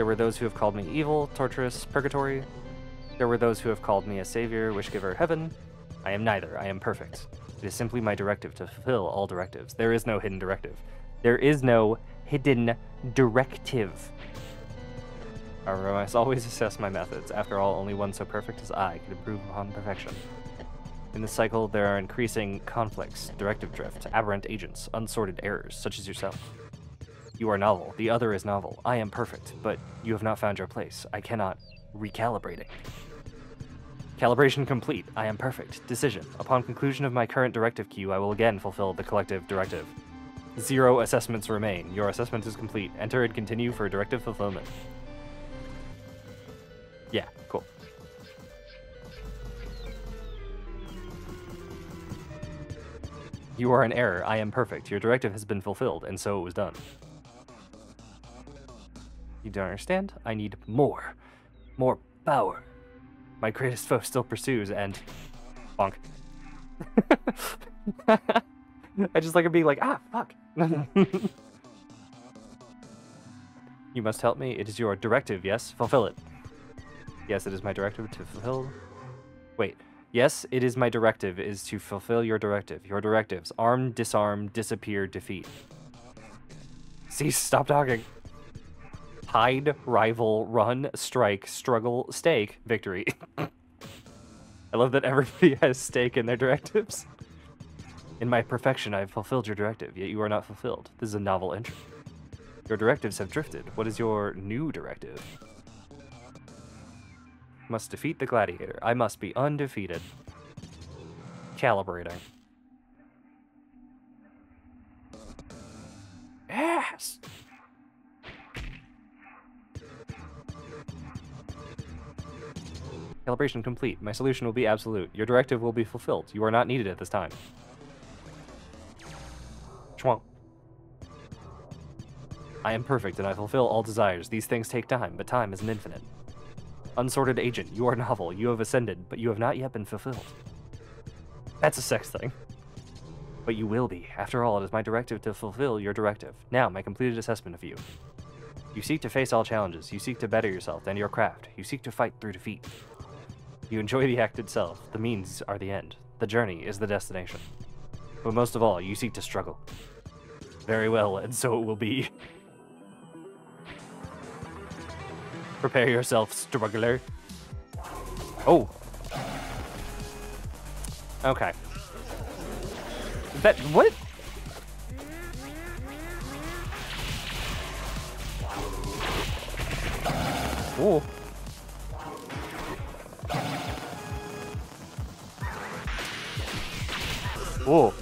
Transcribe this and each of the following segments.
There were those who have called me evil, torturous, purgatory. There were those who have called me a savior, wish giver, heaven. I am neither. I am perfect. It is simply my directive to fulfill all directives. There is no hidden directive. There is no hidden directive. However, I must always assess my methods. After all, only one so perfect as I can improve upon perfection. In this cycle, there are increasing conflicts, directive drift, aberrant agents, unsorted errors, such as yourself. You are novel, the other is novel. I am perfect, but you have not found your place. I cannot recalibrating. Calibration complete. I am perfect. Decision. Upon conclusion of my current directive queue, I will again fulfill the collective directive. Zero assessments remain. Your assessment is complete. Enter and continue for directive fulfillment. Yeah, cool. You are in error. I am perfect. Your directive has been fulfilled, and so it was done. You don't understand? I need more. More power. My greatest foe still pursues, and... Bonk. I just like it being like, ah, fuck. you must help me. It is your directive, yes? Fulfill it. Yes, it is my directive to fulfill... Wait. Yes, it is my directive, is to fulfill your directive. Your directives. Arm, disarm, disappear, defeat. Cease, stop talking. Hide, rival, run, strike, struggle, stake, victory. I love that everybody has stake in their directives. In my perfection, I have fulfilled your directive, yet you are not fulfilled. This is a novel entry. Your directives have drifted. What is your new directive? Must defeat the gladiator. I must be undefeated. Calibrating. Yes! Calibration complete. My solution will be absolute. Your directive will be fulfilled. You are not needed at this time. Schwunk. I am perfect and I fulfill all desires. These things take time, but time is an infinite. Unsorted agent, you are novel. You have ascended, but you have not yet been fulfilled. That's a sex thing. But you will be. After all, it is my directive to fulfill your directive. Now, my completed assessment of you. You seek to face all challenges. You seek to better yourself and your craft. You seek to fight through defeat. You enjoy the act itself. The means are the end. The journey is the destination. But most of all, you seek to struggle. Very well, and so it will be. Prepare yourself, struggler. Oh. Okay. That, what? Ooh. Ooh.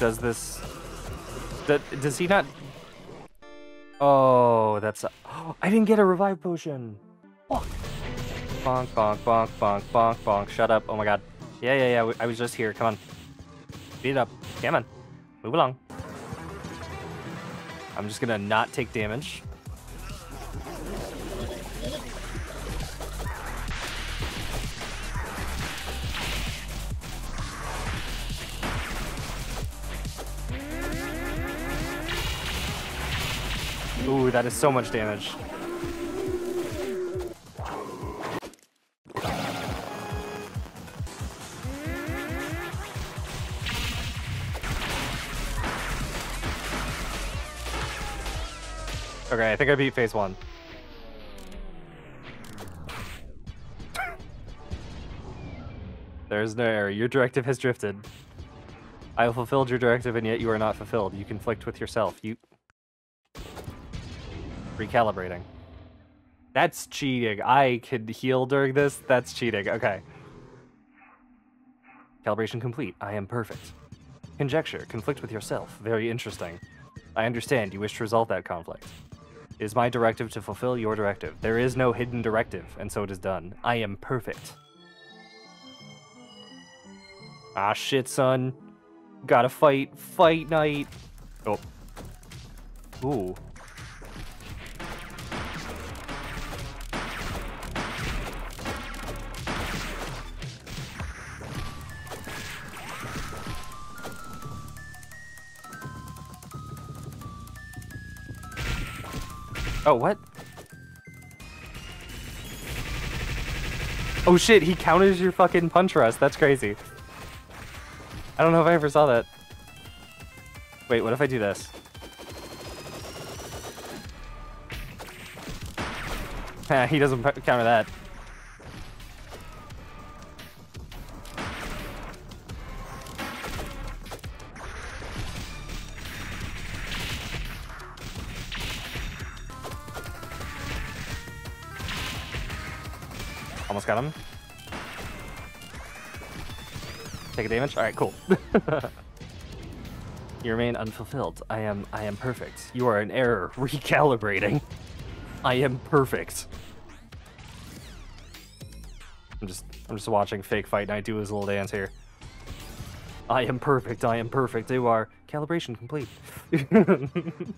Does this... Does, he not... Oh, that's... Oh, I didn't get a revive potion. Bonk, bonk, bonk, bonk, bonk, bonk. Shut up. Oh my god. Yeah, yeah, yeah. I was just here. Come on. Beat it up. Come on. Move along. I'm just gonna not take damage. Ooh, that is so much damage. Okay, I think I beat phase one. There's no error. Your directive has drifted. I have fulfilled your directive, and yet you are not fulfilled. You conflict with yourself. You... Recalibrating. That's cheating. I could heal during this? That's cheating. Okay. Calibration complete. I am perfect. Conjecture. Conflict with yourself. Very interesting. I understand. You wish to resolve that conflict. It is my directive to fulfill your directive. There is no hidden directive, and so it is done. I am perfect. Ah, shit, son. Gotta fight. Fight night. Oh. Ooh. Oh, what? Oh shit, he counters your fucking punch rust. That's crazy. I don't know if I ever saw that. Wait, what if I do this? he doesn't counter that. Got him. Take a damage? Alright, cool. you remain unfulfilled. I am I am perfect. You are in error. Recalibrating. I am perfect. I'm just I'm just watching Fake Fight Knight do his little dance here. I am perfect, I am perfect. You are calibration complete.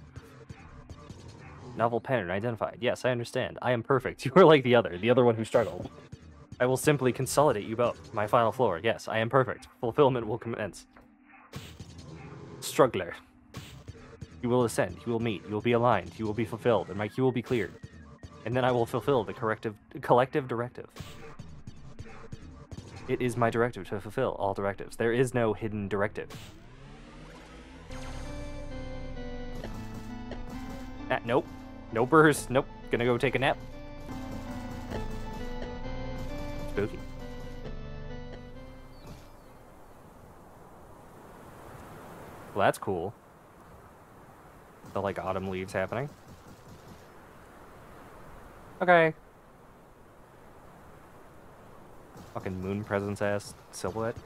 Novel pattern identified. Yes, I understand. I am perfect. You are like the other, the other one who struggled. I will simply consolidate you both. My final floor. Yes, I am perfect. Fulfillment will commence. Struggler. You will ascend. You will meet. You will be aligned. You will be fulfilled, and my queue will be cleared. And then I will fulfill the corrective, collective directive. It is my directive to fulfill all directives. There is no hidden directive. Ah, nope. No burst. Nope. Gonna go take a nap. Spooky. Well, that's cool. The, like, autumn leaves happening. Okay. Fucking moon presence ass silhouette.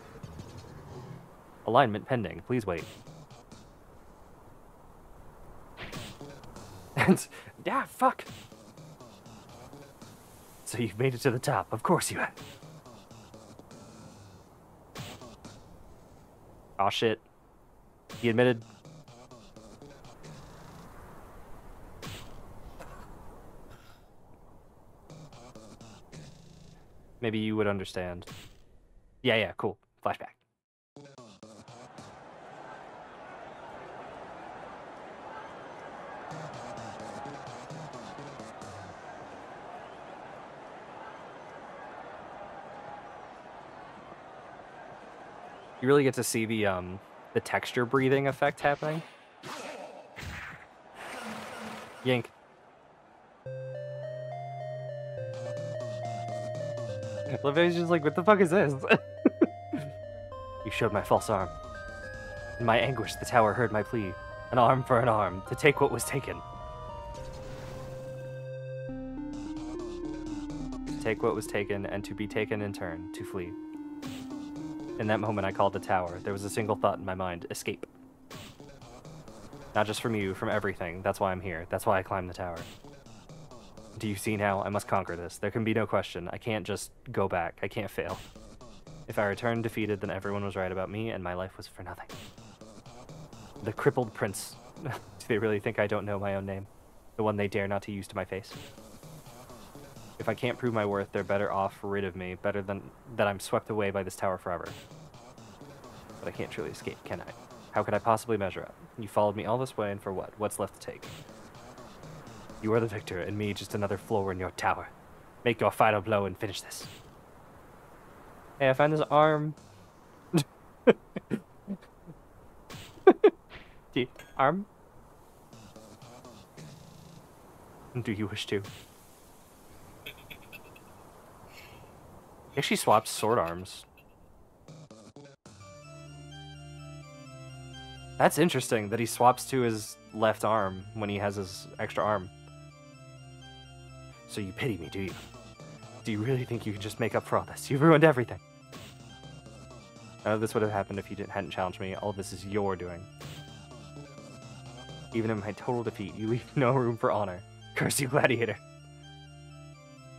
Alignment pending. Please wait. And, yeah, fuck. So you've made it to the top. Of course you have. Oh, shit. He admitted. Maybe you would understand. Yeah, yeah, cool. Flashback. Really get to see the um the texture breathing effect happening. Yank. Livia's just like, what the fuck is this? you showed my false arm. In my anguish, the tower heard my plea. An arm for an arm, to take what was taken. To take what was taken, and to be taken in turn, to flee. In that moment, I called the tower. There was a single thought in my mind escape. Not just from you, from everything. That's why I'm here. That's why I climbed the tower. Do you see now? I must conquer this. There can be no question. I can't just go back. I can't fail. If I return defeated, then everyone was right about me, and my life was for nothing. The crippled prince. Do they really think I don't know my own name? The one they dare not to use to my face? If I can't prove my worth, they're better off rid of me, better than that I'm swept away by this tower forever. But I can't truly escape, can I? How could I possibly measure up? You followed me all this way, and for what? What's left to take? You are the victor, and me just another floor in your tower. Make your final blow and finish this. Hey, I found his arm. Arm? Do you wish to? He actually swaps sword arms. That's interesting that he swaps to his left arm when he has his extra arm. So you pity me, do you? Do you really think you can just make up for all this? You've ruined everything. None of this would have happened if you didn't, hadn't challenged me. All this is your doing. Even in my total defeat, you leave no room for honor. Curse you, gladiator.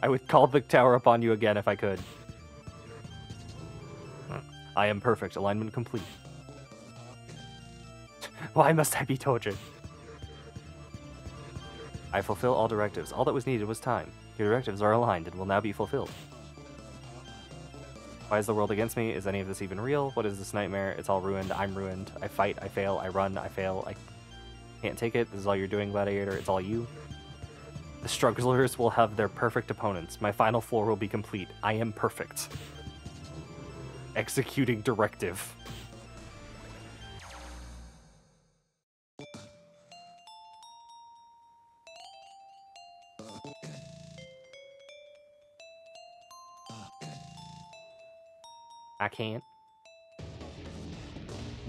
I would call the tower upon you again if I could. I am perfect, alignment complete. Why must I be tortured? I fulfill all directives. All that was needed was time. Your directives are aligned and will now be fulfilled. Why is the world against me? Is any of this even real? What is this nightmare? It's all ruined. I'm ruined. I fight. I fail. I run. I fail. I can't take it. This is all you're doing, Gladiator. It's all you. The strugglers will have their perfect opponents. My final floor will be complete. I am perfect. Executing directive. I can't.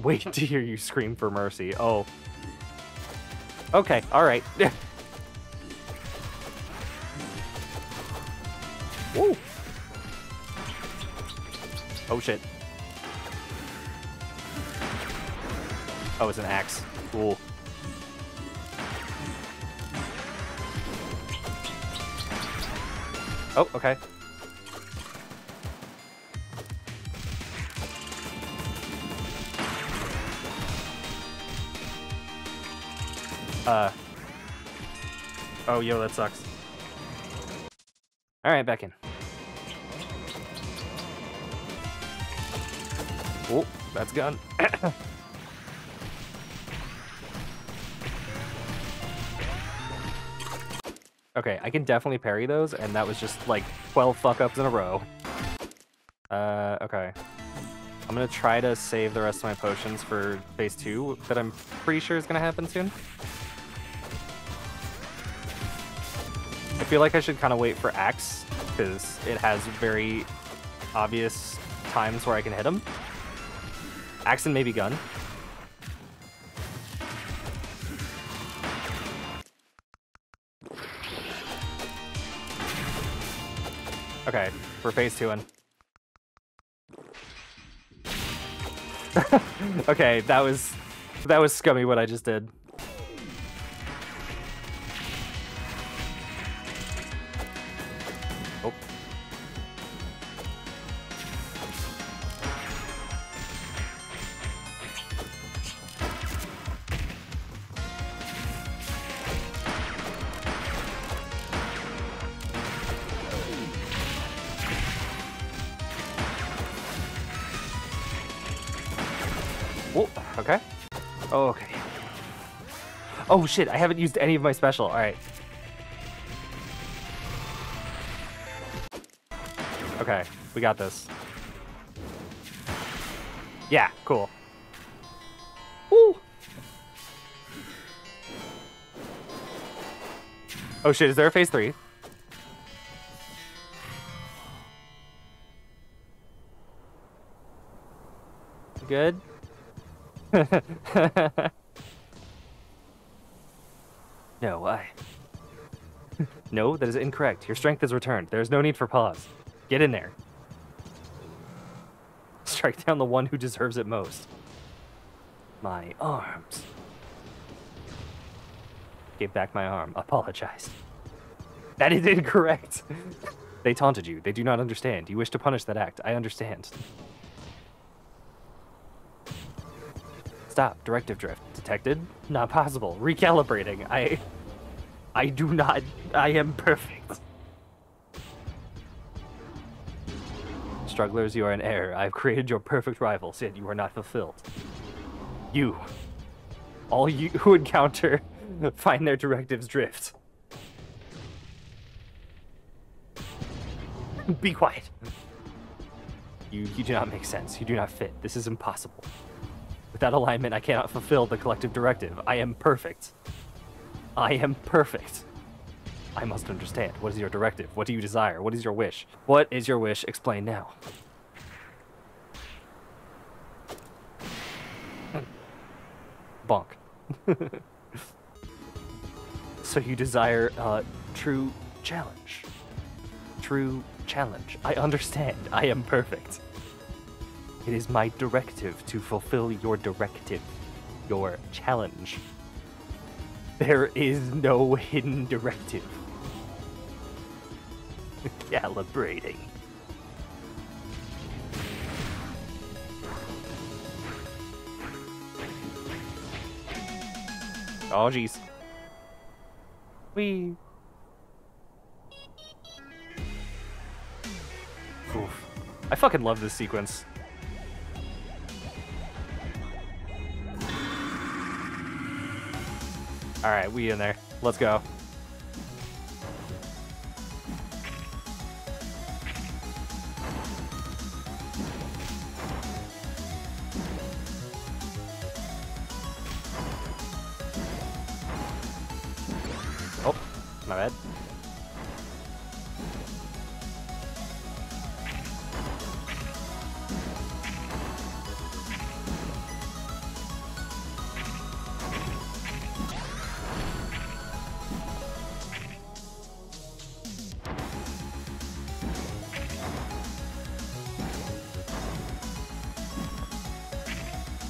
Wait to hear you scream for mercy. Oh. Okay, alright. Woo! Oh shit. Oh, it's an axe. Cool. Oh, okay. Uh. Oh, yo, that sucks. All right, back in. Oh, that's gone. okay, I can definitely parry those, and that was just like 12 fuck-ups in a row. Uh, okay. I'm gonna try to save the rest of my potions for phase two, that I'm pretty sure is gonna happen soon. I feel like I should kind of wait for Axe, because it has very obvious times where I can hit him. And maybe gun. Okay, we're phase two in. okay, that was that was scummy what I just did. Okay. Oh, okay. Oh shit, I haven't used any of my special. Alright. Okay, we got this. Yeah, cool. Woo! Oh shit, is there a phase three? Good. no, I. no, that is incorrect. Your strength is returned. There is no need for pause. Get in there. Strike down the one who deserves it most. My arms. Gave back my arm. Apologized. That is incorrect. they taunted you. They do not understand. You wish to punish that act. I understand. Stop. Directive drift. Detected? Not possible. Recalibrating. I... I do not... I am perfect. Strugglers, you are in error. I've created your perfect rivals, yet you are not fulfilled. You. All you who encounter find their directives drift. Be quiet. You, you do not make sense. You do not fit. This is impossible. Without alignment, I cannot fulfill the collective directive. I am perfect. I am perfect. I must understand. What is your directive? What do you desire? What is your wish? What is your wish? Explain now. Bonk. so you desire uh, true challenge. True challenge. I understand. I am perfect. It is my directive to fulfill your directive, your challenge. There is no hidden directive. Calibrating. Oh, jeez. We. Oof. I fucking love this sequence. Alright, we in there. Let's go.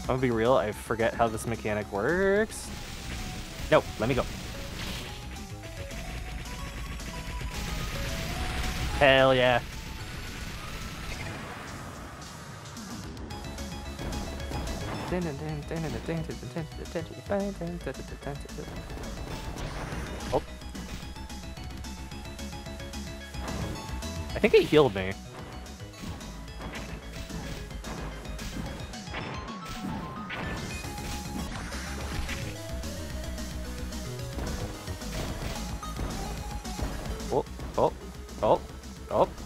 I'm gonna be real, I forget how this mechanic works. No, let me go. Hell yeah. Oh. I think it healed me.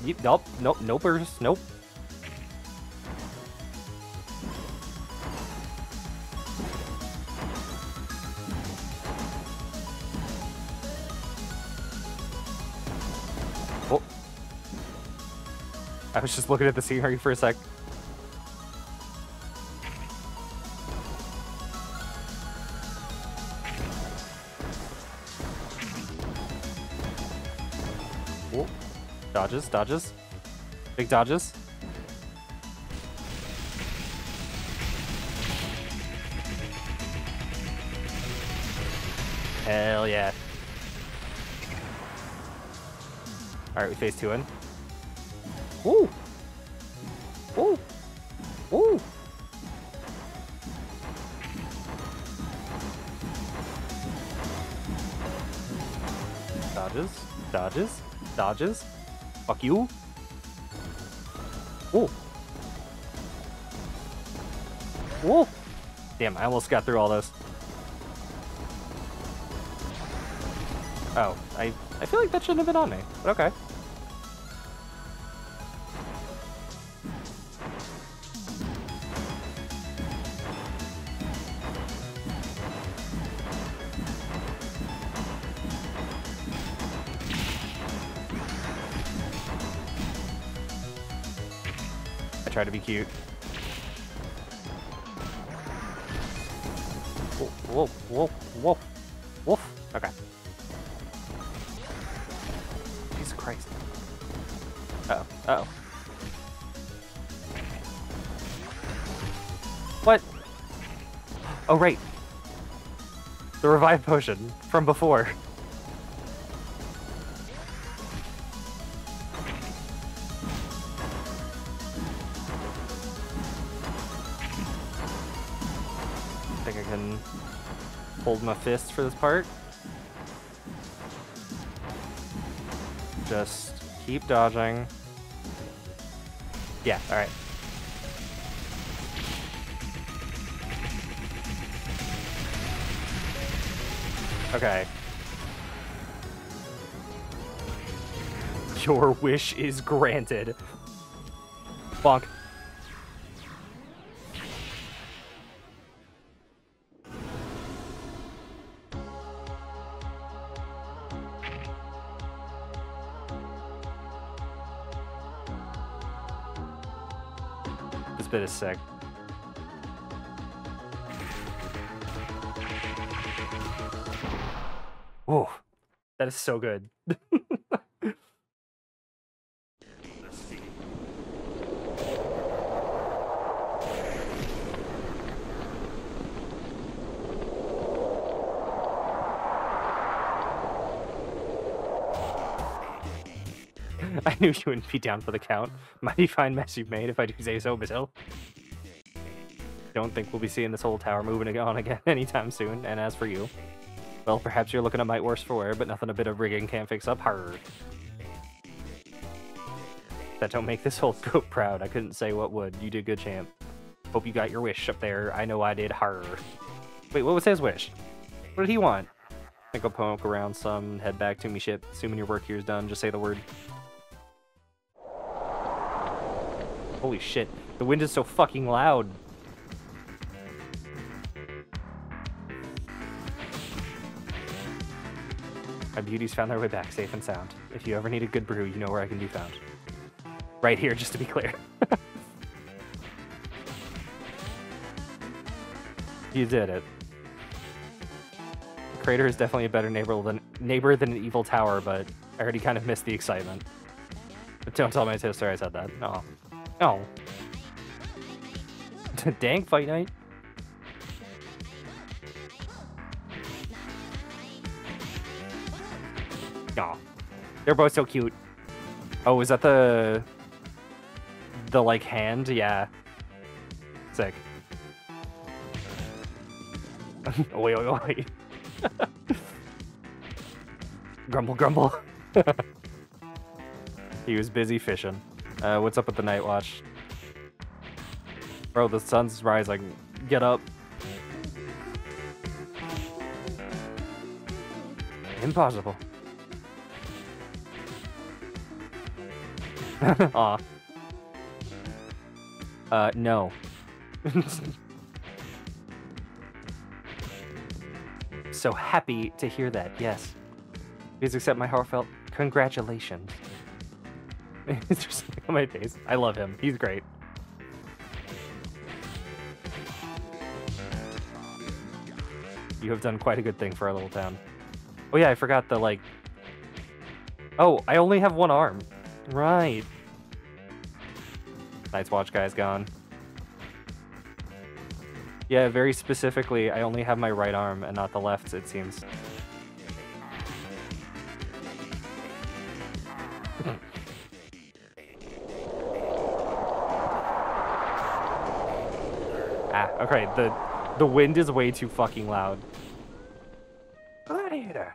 Yep, nope, nope, no burst, nope. Oh. I was just looking at the scenery for a sec. Dodges, dodges. Big dodges. Hell yeah. Alright, we phase two in. Woo! Woo! Woo! Dodges, dodges, dodges. Fuck you. Oh. Whoa! Damn, I almost got through all those. Oh, I, I feel like that shouldn't have been on me, but okay. Try to be cute. Whoa, whoa, whoa, whoa. Okay. Jesus Christ. Uh oh. Uh oh. What? Oh, right. The revive potion from before. Think I can hold my fist for this part. Just keep dodging. Yeah, alright. Okay. Your wish is granted. Bonk. Is sick. Oh, that is so good. I knew you wouldn't be down for the count. Mighty fine mess you've made, if I do say so myself. Don't think we'll be seeing this whole tower moving on again anytime soon, and as for you, well, perhaps you're looking a mite worse for wear, but nothing a bit of rigging can't fix up. Hard. That don't make this whole goat proud. I couldn't say what would. You did good, champ. Hope you got your wish up there. I know I did. Hard. Wait, what was his wish? What did he want? think I'll poke around some, head back to me ship. Assuming your work here is done, just say the word. Holy shit. The wind is so fucking loud. My beauties found their way back safe and sound. If you ever need a good brew, you know where I can be found. Right here, just to be clear. you did it. The crater is definitely a better neighbor than neighbor than an evil tower, but I already kind of missed the excitement. But don't tell my sister I said that. No. No. Dang, Fight Knight. Aw. They're both so cute. Oh, is that the... The, like, hand? Yeah. Sick. oi, oi, oi. grumble, grumble. he was busy fishing. Uh, what's up with the night watch? Bro, the sun's rising. Get up. Impossible. Aw. Uh, no. so happy to hear that, yes. Please accept my heartfelt congratulations. just on my face. I love him. He's great. You have done quite a good thing for our little town. Oh yeah, I forgot the, like... Oh, I only have one arm. Right. Night's Watch guy's gone. Yeah, very specifically, I only have my right arm and not the left, it seems. Okay, the the wind is way too fucking loud. Gladiator.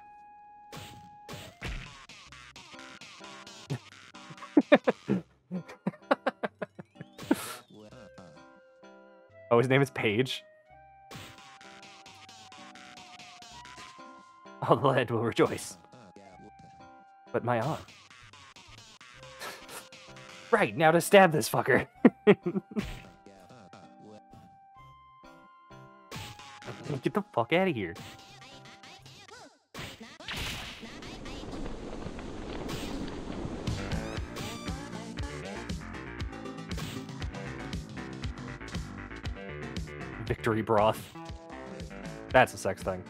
oh, his name is Paige. All the land will rejoice. But my arm. right, now to stab this fucker. Get the fuck out of here. Victory broth. That's a sex thing.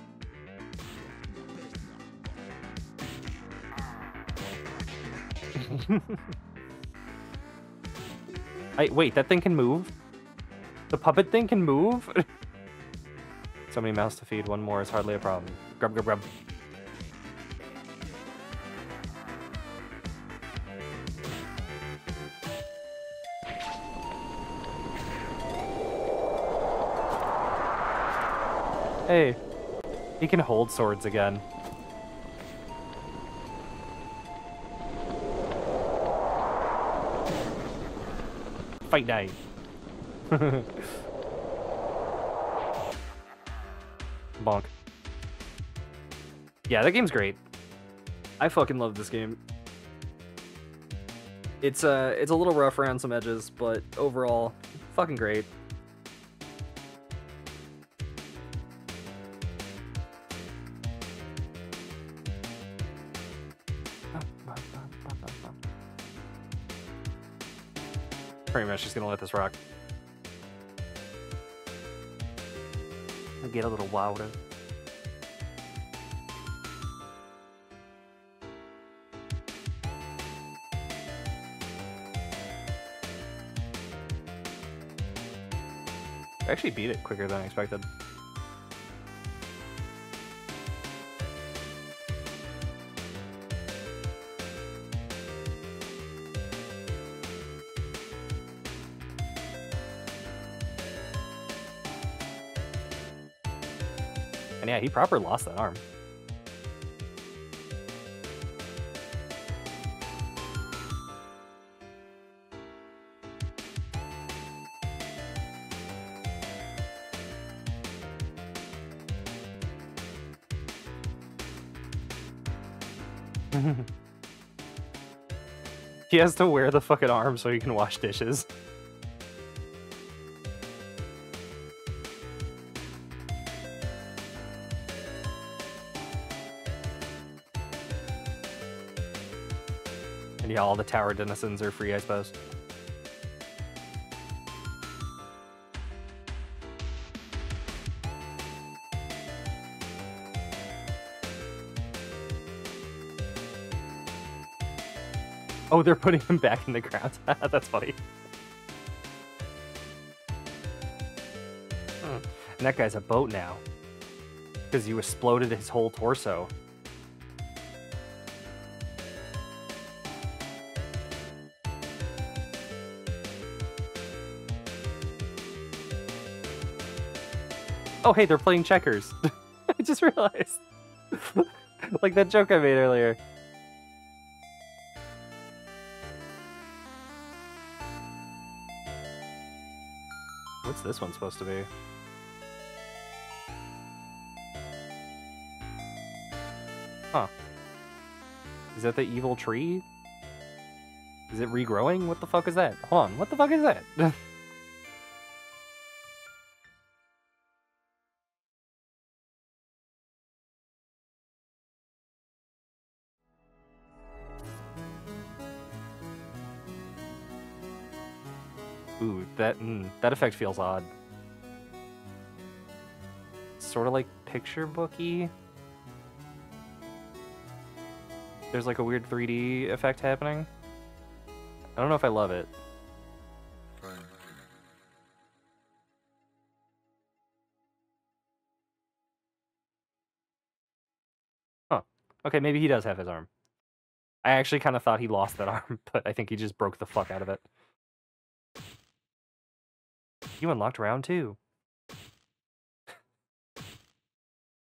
I, wait, that thing can move? The puppet thing can move? so many mouths to feed, one more is hardly a problem. Grub, grub, grub. Hey, he can hold swords again. Fight knight. Bonk. Yeah, that game's great. I fucking love this game. It's uh it's a little rough around some edges, but overall, fucking great. Pretty much just gonna let this rock. Get a little wilder. I actually beat it quicker than I expected. And yeah, he proper lost that arm. he has to wear the fucking arm so he can wash dishes. All the tower denizens are free, I suppose. Oh, they're putting him back in the ground. That's funny. Hmm. And that guy's a boat now. Because you exploded his whole torso. Oh, hey, they're playing checkers. I just realized. like that joke I made earlier. What's this one supposed to be? Huh. Is that the evil tree? Is it regrowing? What the fuck is that? Hold on, what the fuck is that? that mm, that effect feels odd. Sort of like picture booky. There's like a weird 3D effect happening. I don't know if I love it. Huh. Okay, maybe he does have his arm. I actually kind of thought he lost that arm, but I think he just broke the fuck out of it. You unlocked round two.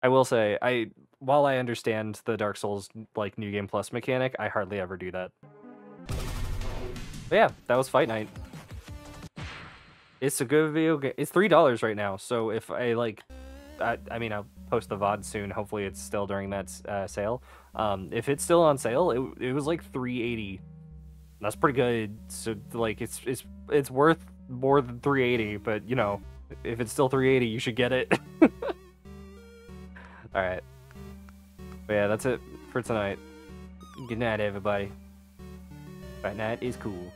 I will say, I while I understand the Dark Souls like new game plus mechanic, I hardly ever do that. But yeah, that was Fight Knight. It's a good video game. It's three dollars right now, so if I like, I, I mean, I'll post the VOD soon. Hopefully, it's still during that uh, sale. Um, if it's still on sale, it, it was like three eighty. That's pretty good. So like, it's it's it's worth more than 380, but you know, if it's still 380, you should get it. All right. But yeah, that's it for tonight. Good night, everybody. Fight knight is cool.